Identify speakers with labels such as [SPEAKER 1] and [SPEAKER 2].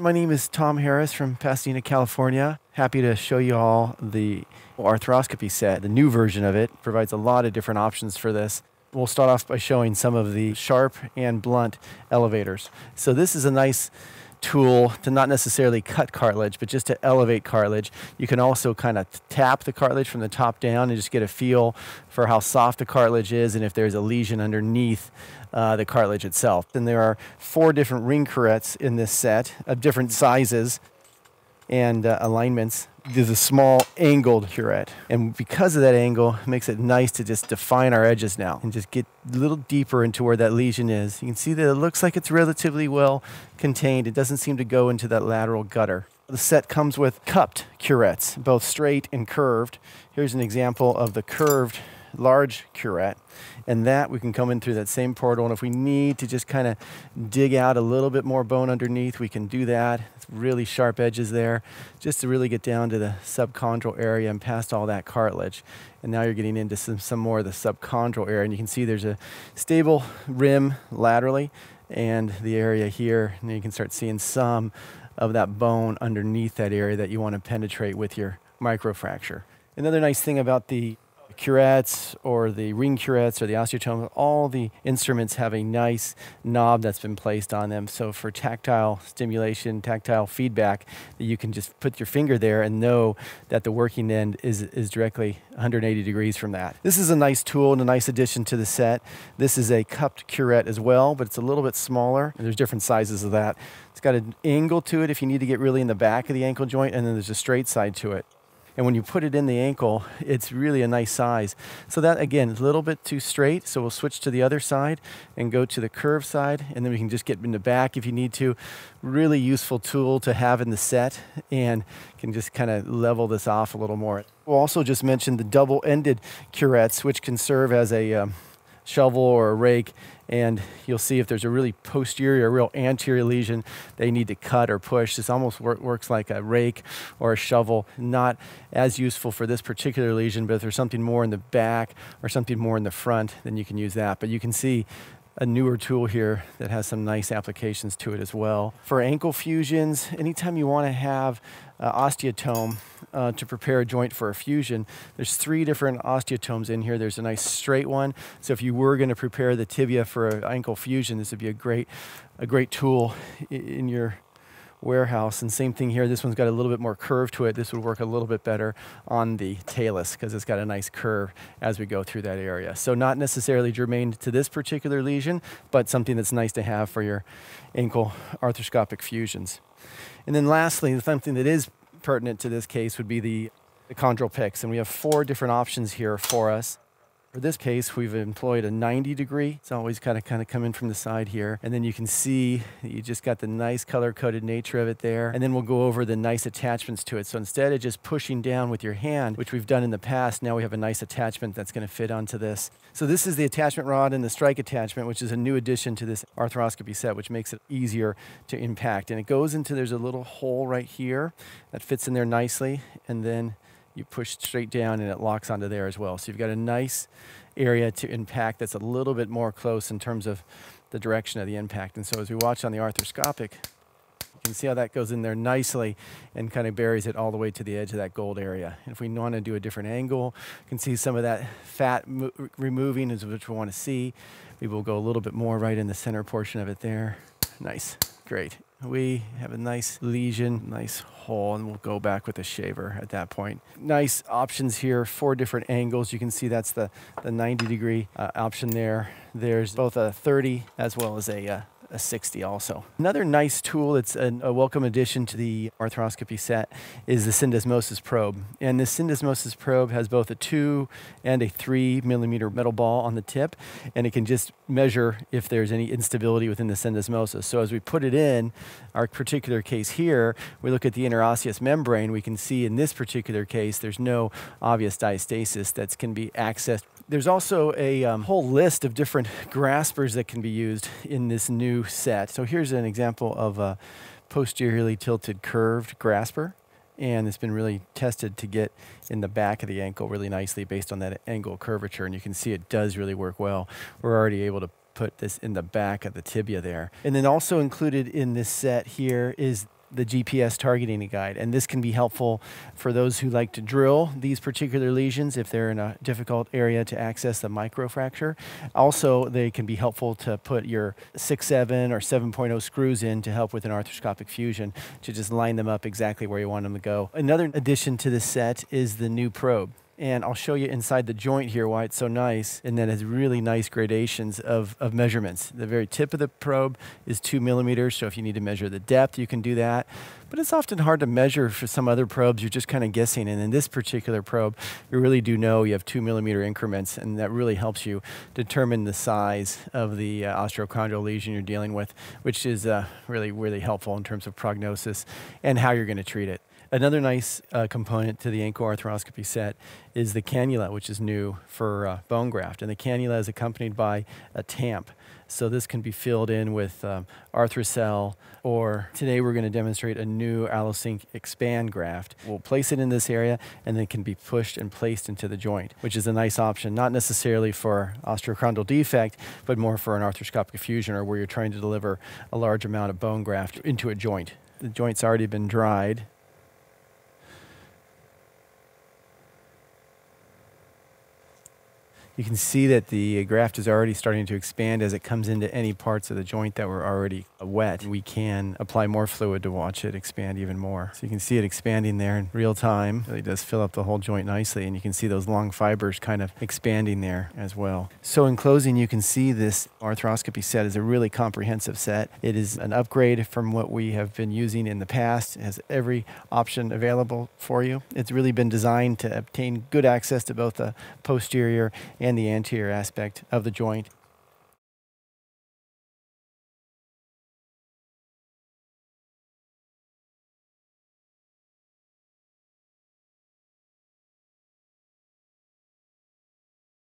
[SPEAKER 1] My name is Tom Harris from Pasadena, California. Happy to show you all the arthroscopy set. The new version of it provides a lot of different options for this. We'll start off by showing some of the sharp and blunt elevators. So this is a nice tool to not necessarily cut cartilage, but just to elevate cartilage. You can also kind of tap the cartilage from the top down and just get a feel for how soft the cartilage is and if there's a lesion underneath uh, the cartilage itself. And there are four different ring curettes in this set of different sizes and uh, alignments. There's a small angled curette. And because of that angle, it makes it nice to just define our edges now and just get a little deeper into where that lesion is. You can see that it looks like it's relatively well contained. It doesn't seem to go into that lateral gutter. The set comes with cupped curettes, both straight and curved. Here's an example of the curved large curette and that we can come in through that same portal and if we need to just kind of dig out a little bit more bone underneath we can do that. It's really sharp edges there just to really get down to the subchondral area and past all that cartilage. And now you're getting into some, some more of the subchondral area and you can see there's a stable rim laterally and the area here. And you can start seeing some of that bone underneath that area that you want to penetrate with your microfracture. Another nice thing about the curettes or the ring curettes or the osteotome, all the instruments have a nice knob that's been placed on them. So for tactile stimulation, tactile feedback, that you can just put your finger there and know that the working end is, is directly 180 degrees from that. This is a nice tool and a nice addition to the set. This is a cupped curette as well, but it's a little bit smaller. And there's different sizes of that. It's got an angle to it if you need to get really in the back of the ankle joint, and then there's a straight side to it. And when you put it in the ankle, it's really a nice size. So that again, a little bit too straight. So we'll switch to the other side and go to the curved side. And then we can just get in the back if you need to. Really useful tool to have in the set and can just kind of level this off a little more. We'll also just mention the double-ended curettes, which can serve as a um, shovel or a rake and you'll see if there's a really posterior, real anterior lesion they need to cut or push. This almost work, works like a rake or a shovel, not as useful for this particular lesion, but if there's something more in the back or something more in the front, then you can use that. But you can see a newer tool here that has some nice applications to it as well. For ankle fusions, anytime you want to have uh, osteotome uh, to prepare a joint for a fusion, there's three different osteotomes in here. There's a nice straight one. So if you were going to prepare the tibia for an ankle fusion, this would be a great, a great tool in your warehouse. And same thing here, this one's got a little bit more curve to it. This would work a little bit better on the talus because it's got a nice curve as we go through that area. So not necessarily germane to this particular lesion, but something that's nice to have for your ankle arthroscopic fusions. And then lastly, something that is pertinent to this case would be the, the chondral picks. And we have four different options here for us. For this case, we've employed a 90 degree. It's always kind of kind of coming from the side here. And then you can see you just got the nice color coded nature of it there. And then we'll go over the nice attachments to it. So instead of just pushing down with your hand, which we've done in the past, now we have a nice attachment that's going to fit onto this. So this is the attachment rod and the strike attachment, which is a new addition to this arthroscopy set, which makes it easier to impact. And it goes into, there's a little hole right here that fits in there nicely. And then you push straight down and it locks onto there as well. So you've got a nice area to impact that's a little bit more close in terms of the direction of the impact. And so as we watch on the arthroscopic, you can see how that goes in there nicely and kind of buries it all the way to the edge of that gold area. And if we want to do a different angle, you can see some of that fat removing is which we want to see. We will go a little bit more right in the center portion of it there. Nice, great. We have a nice lesion, nice hole, and we'll go back with a shaver at that point. Nice options here, four different angles. You can see that's the, the 90 degree uh, option there. There's both a 30 as well as a uh, a 60 also. Another nice tool that's a, a, welcome addition to the arthroscopy set is the syndesmosis probe. And the syndesmosis probe has both a two and a three millimeter metal ball on the tip, and it can just measure if there's any instability within the syndesmosis. So as we put it in, our particular case here, we look at the interosseous membrane, we can see in this particular case, there's no obvious diastasis that can be accessed there's also a um, whole list of different graspers that can be used in this new set. So here's an example of a posteriorly tilted curved grasper. And it's been really tested to get in the back of the ankle really nicely based on that angle curvature. And you can see it does really work well. We're already able to put this in the back of the tibia there. And then also included in this set here is the GPS targeting guide. And this can be helpful for those who like to drill these particular lesions if they're in a difficult area to access the microfracture. Also, they can be helpful to put your 6.7 or 7.0 screws in to help with an arthroscopic fusion to just line them up exactly where you want them to go. Another addition to the set is the new probe and I'll show you inside the joint here why it's so nice and that has really nice gradations of, of measurements. The very tip of the probe is two millimeters, so if you need to measure the depth, you can do that. But it's often hard to measure for some other probes, you're just kind of guessing. And in this particular probe, you really do know you have two millimeter increments, and that really helps you determine the size of the uh, osteochondral lesion you're dealing with, which is uh, really, really helpful in terms of prognosis and how you're going to treat it. Another nice uh, component to the ankle arthroscopy set is the cannula, which is new for uh, bone graft. And the cannula is accompanied by a tamp. So this can be filled in with um, Arthrocell, or today we're going to demonstrate a new AlloSync expand graft. We'll place it in this area and then can be pushed and placed into the joint, which is a nice option, not necessarily for osteochondral defect, but more for an arthroscopic fusion or where you're trying to deliver a large amount of bone graft into a joint. The joint's already been dried you can see that the uh, graft is already starting to expand as it comes into any parts of the joint that were already wet. We can apply more fluid to watch it expand even more. So you can see it expanding there in real time. It really does fill up the whole joint nicely and you can see those long fibers kind of expanding there as well. So in closing, you can see this arthroscopy set is a really comprehensive set. It is an upgrade from what we have been using in the past. It has every option available for you. It's really been designed to obtain good access to both the posterior and and the anterior aspect of the joint